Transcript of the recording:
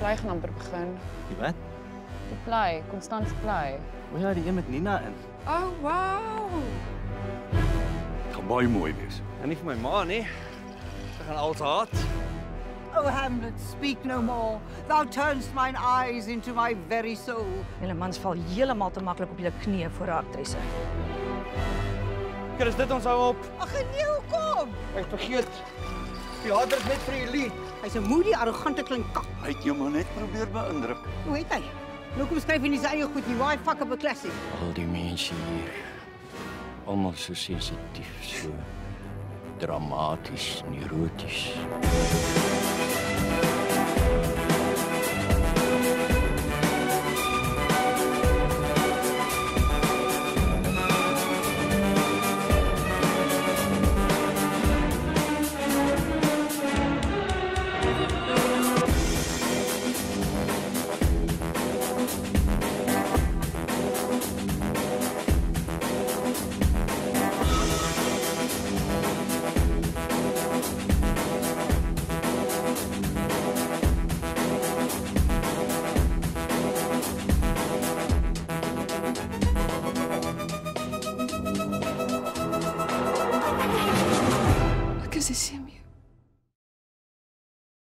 Bly gaan amper begin. Die wat? Die bly, konstant bly. O ja, die een met Nina in. Oh, wow. Gaan baie mooi wees. En nie vir my ma nie. Sy gaan alles haat. Oh, Hamlet, speak no more. Thou turnst mine eyes into my very soul. Julle mans val heeltemal te maklik op julle knieë voor 'n aktrise. Chris, dit ons hou op. Ag nee, hoekom? Ek vergeet. Theater is net vir Elie. Hy's 'n moody, arrogante klein kak. Hy het jou maar net probeer beïndruk. Hoe het hy? Nou kom skryf hy nie sy eie goed nie. Why fuck up a classic? Al die mense hier. Almal so sensitief, so dramaties, neuroties. É esse amigo.